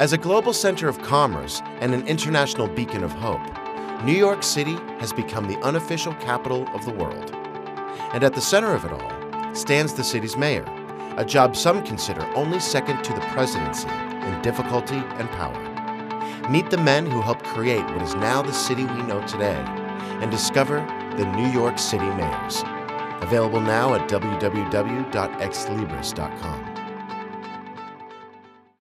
As a global center of commerce and an international beacon of hope, New York City has become the unofficial capital of the world. And at the center of it all stands the city's mayor, a job some consider only second to the presidency in difficulty and power. Meet the men who helped create what is now the city we know today and discover the New York City Mayors. Available now at www.xlibris.com.